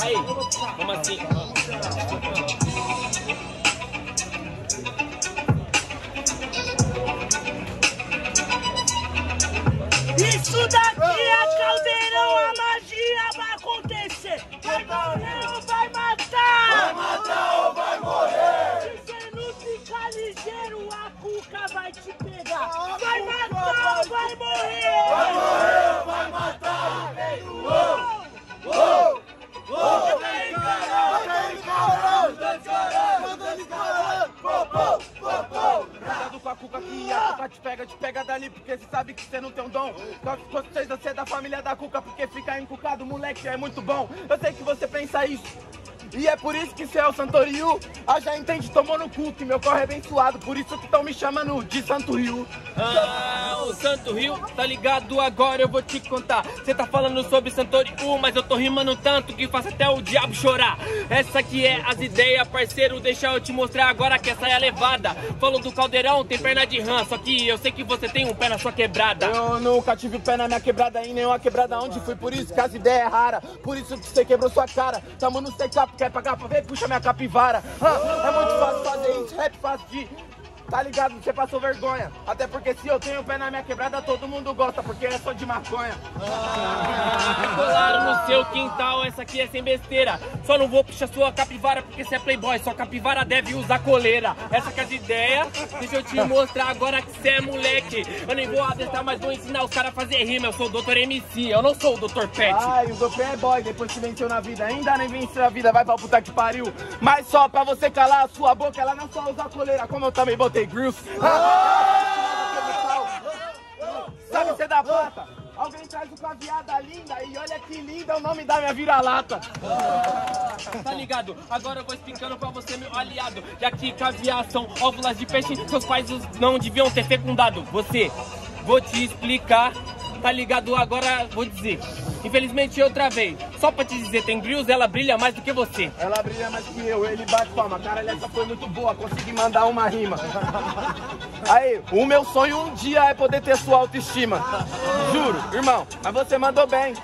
Aí, vamos assim. Isso daqui é caldeirão, a magia vai acontecer. Vai morrer te pega, te pega dali porque você sabe que você não tem um dom. Só que com certeza você é da família da cuca porque ficar encucado, moleque, é muito bom. Eu sei que você pensa isso. E é por isso que você é o Santoriu. Ah, já entende, tomou no cu que meu corre é bem suado. Por isso que estão me chamando de Santo Rio. Ah, Santo Rio, tá ligado? Agora eu vou te contar. Você tá falando sobre Santoriu, mas eu tô rimando tanto que faço até o diabo chorar. Essa aqui é as ideias, parceiro. Deixa eu te mostrar agora que essa é a levada. Falou do caldeirão, tem perna de rã. Só que eu sei que você tem um pé na sua quebrada. Eu nunca tive pé na minha quebrada em nenhuma quebrada onde fui. Por isso que as ideias é rara. Por isso que você quebrou sua cara. Tamo no setup, quer pagar pra ver? Puxa minha capivara. Ah, é muito fácil fazer isso, rap fácil de. Tá ligado? Você passou vergonha. Até porque se eu tenho o pé na minha quebrada, todo mundo gosta, porque é só de maconha. Colaram no seu quintal, essa aqui é sem besteira. Só não vou puxar sua capivara porque você é playboy. Sua capivara deve usar coleira. Essa que é as ideias. Deixa eu te mostrar agora que você é moleque. Eu nem vou adestrar, mas vou ensinar os caras a fazer rima. Eu sou o Dr. MC, eu não sou o Dr. Pet. Ai, o Dopé é boy, depois que venceu na vida. Ainda nem venceu na vida, vai pra puta que pariu. Mas só pra você calar a sua boca, ela não só usa coleira, como eu também botei grills. Sabe ser da plata? Alguém traz o caviada linda e olha que linda o nome da minha vira-lata. Tá ligado? Agora eu vou explicando pra você, meu aliado. Já que caviar são óvulas de peixe, seus pais não deviam ter fecundado. Você, vou te explicar. Tá ligado? Agora vou dizer. Infelizmente eu travei. Só pra te dizer, tem grills, ela brilha mais do que você. Ela brilha mais que eu, ele bate palma. Caralho, essa foi muito boa, consegui mandar uma rima. Aí, o meu sonho um dia é poder ter sua autoestima. Juro, irmão, mas você mandou bem.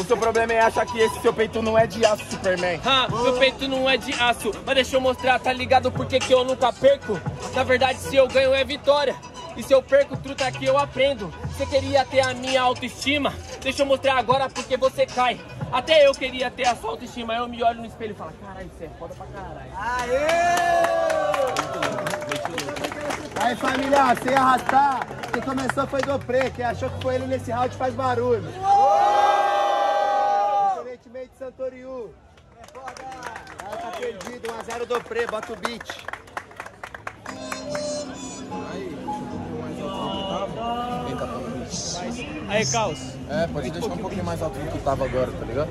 O seu problema é achar que esse seu peito não é de aço, Superman. Ah, meu peito não é de aço, mas deixa eu mostrar, tá ligado? Por que que eu nunca perco? Na verdade, se eu ganho é vitória. E se eu perco, truta aqui eu aprendo. Você queria ter a minha autoestima? Deixa eu mostrar agora porque você cai. Até eu queria ter a sua autoestima. Eu me olho no espelho e falo, caralho, você é foda pra caralho. Aí família, sem arrastar, quem começou foi do Pre, quem achou que foi ele nesse round faz barulho. Diferentemente de Santoriu. Ela tá perdido, 1x0 do Pre, bota o beat. Aí, Caos. É, pode deixar um pouquinho mais alto do que tava agora, tá ligado?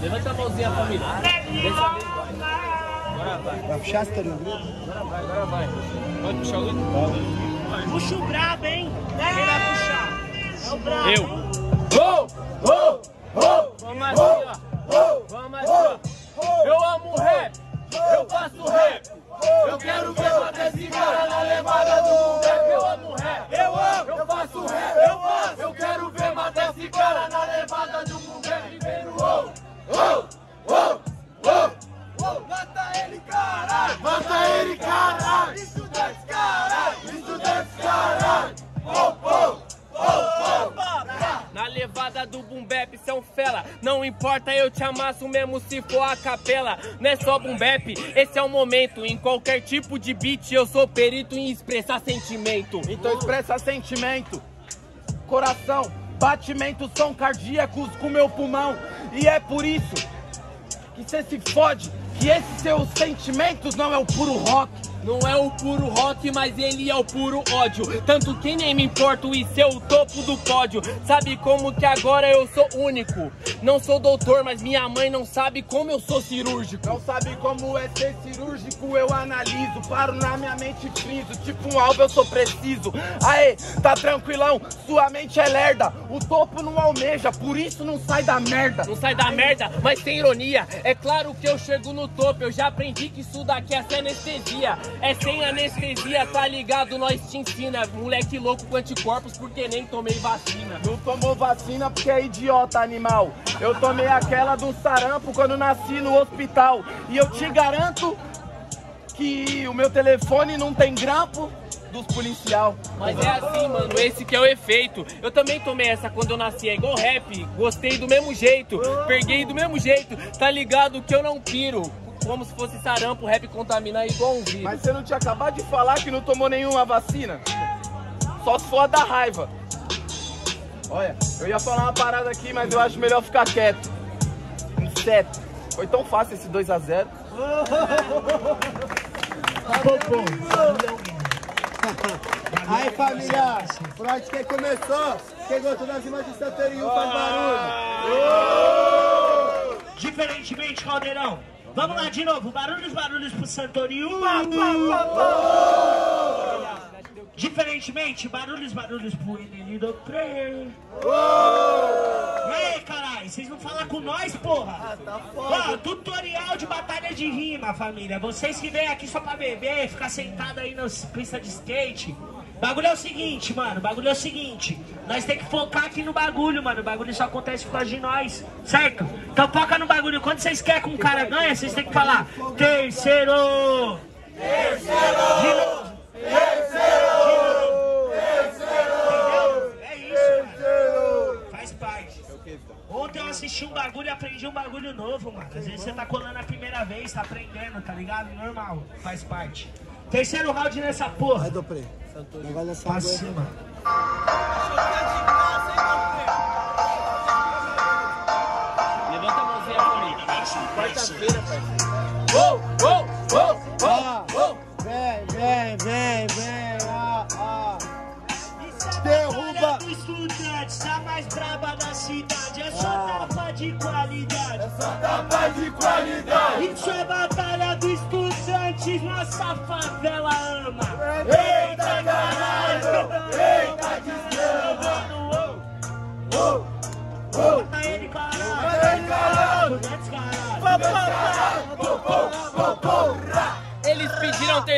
Levanta a mãozinha, família. Dessa vez vai. Agora vai. Vai puxar Santoriu? Agora vai, agora vai. Pode puxar o Luiz? Puxa o brabo, hein? Quem vai puxar? É o brabo. Eu. Oh, oh, oh, Vamos assim, ó. Vamos assim, ó. Eu amo rap. Eu faço rap. Não importa, eu te amasso mesmo se for a capela. Não é só boom esse é o momento. Em qualquer tipo de beat, eu sou perito em expressar sentimento. Então expressa sentimento, coração, batimentos são cardíacos com meu pulmão. E é por isso que você se fode, que esses seus sentimentos não é o puro rock. Não é o puro rock, mas ele é o puro ódio. Tanto que nem me importo e ser o topo do pódio. Sabe como que agora eu sou único? Não sou doutor, mas minha mãe não sabe como eu sou cirúrgico. Não sabe como é ser cirúrgico, eu analiso. Paro na minha mente friso, tipo um alvo eu sou preciso. Aê, tá tranquilão, sua mente é lerda. O topo não almeja, por isso não sai da merda. Não sai da merda, mas sem ironia. É claro que eu chego no no topo, eu já aprendi que isso daqui é sem anestesia. É sem anestesia, tá ligado? Nós te ensina. Moleque louco com anticorpos porque nem tomei vacina. Não tomou vacina porque é idiota, animal. Eu tomei aquela do sarampo quando nasci no hospital. E eu te garanto que o meu telefone não tem grampo dos policial. Mas é assim, mano, esse que é o efeito. Eu também tomei essa quando eu nasci, é igual rap. Gostei do mesmo jeito, peguei do mesmo jeito. Tá ligado que eu não piro. Como se fosse sarampo, rap contamina igual um vírus. Mas você não tinha acabado de falar que não tomou nenhuma vacina? Só se for a da raiva. Olha, eu ia falar uma parada aqui, mas eu acho melhor ficar quieto. Inseto. Foi tão fácil esse 2x0. Aí família, por onde quem começou, quem gostou das rimas de Santeriu faz barulho. Diferentemente, Caldeirão. Vamos lá de novo. Barulhos, barulhos pro Santorio. Diferentemente, barulhos, barulhos pro Eneli do Play. E aí, caralho, vocês não falam com nós, porra? Ó, tutorial de batalha de rima, família. Vocês que vêm aqui só pra beber, ficar sentado aí nas pistas de skate. Bagulho é o seguinte, mano. Bagulho é o seguinte. Nós tem que focar aqui no bagulho, mano. O bagulho só acontece por causa de nós, certo? Então foca no bagulho. Quando vocês querem que um cara ganhe, vocês tem que falar terceiro. Terceiro. De novo. Entendeu? É isso, mano. Faz parte. Ontem eu assisti um bagulho e aprendi um bagulho novo, mano. Às vezes você tá colando a primeira vez, tá aprendendo, tá ligado? Normal, faz parte. Terceiro round nessa porra. Vai, Dopré. Não vai nessa Pra cima. Levanta a mãozinha comigo. Quarta-feira, parceiro. Uou, uou, uou, Ah, uou, uou. Vem, vem, vem, vem. É Derruba. do estudante, tá mais braba da cidade. É só Ah. tapa de qualidade. Tapa de qualidade. Isso é batalha estudante,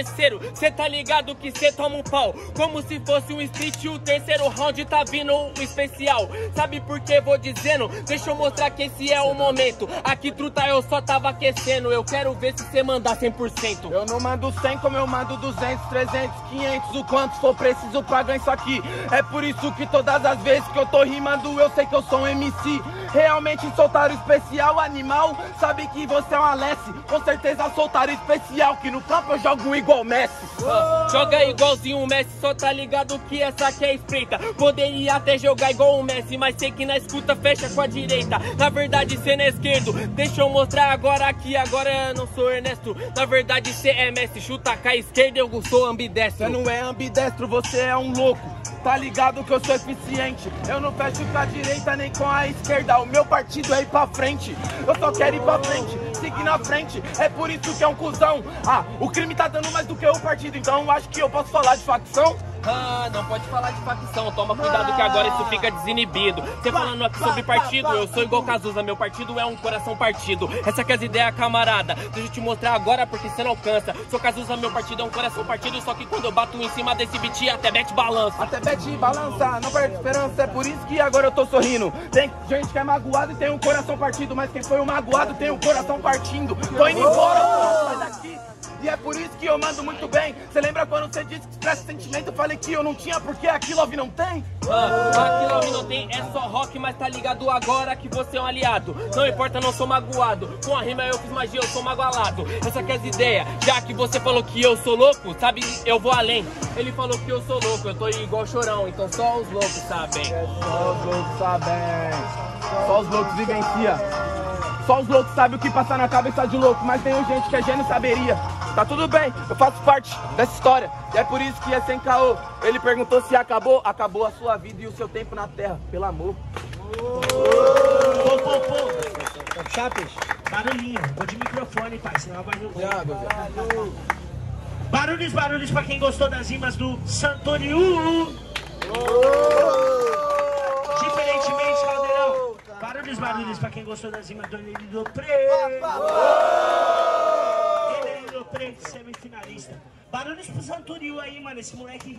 terceiro, cê tá ligado que cê toma um pau. Como se fosse um street, o terceiro round tá vindo um especial. Sabe por que vou dizendo? Deixa eu mostrar que esse é o momento. Aqui, truta, eu só tava aquecendo. Eu quero ver se cê mandar 100%. Eu não mando 100 como eu mando 200, 300, 500, o quanto for preciso pra ganhar isso aqui. É por isso que todas as vezes que eu tô rimando, eu sei que eu sou um MC. Realmente soltaram especial, animal. Sabe que você é um Alessi. Com certeza soltaram especial, que no campo eu jogo igual Messi. Ah, Joga igualzinho o Messi, só tá ligado que essa aqui é espreita. Poderia até jogar igual o Messi, mas sei que na escuta fecha com a direita. Na verdade, cê não é esquerdo. Deixa eu mostrar agora que agora eu não sou Ernesto. Na verdade, cê é Messi, chuta com a esquerda, eu sou ambidestro. Você não é ambidestro, você é um louco. Tá ligado que eu sou eficiente. Eu não fecho com a direita nem com a esquerda. O meu partido é ir pra frente. Eu só quero ir pra frente, seguir na frente. É por isso que é um cuzão. Ah, o crime tá dando mais do que o partido. Então acho que eu posso falar de facção. Ah, não pode falar de facção. Toma cuidado que agora isso fica desinibido. Você falando aqui sobre partido, eu sou igual Cazuza. Meu partido é um coração partido. Essa que é as ideias, camarada. Deixa eu te mostrar agora porque você não alcança. Sou Cazuza, meu partido é um coração partido. Só que quando eu bato em cima desse beat, até mete balança. Até pede balança, não perde esperança. É por isso que agora eu tô sorrindo. Tem gente que é magoado e tem um coração partido. Mas quem foi o magoado tem o coração partindo. Tô indo embora, sai daqui. E é por isso que eu mando muito bem. Você lembra quando você disse que expressa sentimento? Eu falei que eu não tinha porque aqui Love não tem? Ah, aquilo ali não tem, é só rock, mas tá ligado agora que você é um aliado. Não importa, não sou magoado. Com a rima eu fiz magia, eu sou magoalado. Essa que é as ideias, já que você falou que eu sou louco, sabe, eu vou além. Ele falou que eu sou louco, eu tô igual chorão, então só os loucos sabem. Só os loucos sabem. Só os loucos vivencia. Só os loucos sabem o que passa na cabeça de louco, mas tem gente que é gênio saberia. Tá tudo bem, eu faço parte dessa história. E é por isso que é sem caô. Ele perguntou se acabou, acabou a sua vida e o seu tempo na terra, pelo amor. Pô, pô, pô. Chapes? Barulhinho. Vou de microfone, pai, senão vai no Barulhos, barulhos pra quem gostou das rimas do Santoniu. Diferentemente, Caldeirão. Barulhos, barulhos pra quem gostou das rimas do Eneli do Pre. Preto, semifinalista. Barulhos pro Santuril aí, mano. Esse moleque.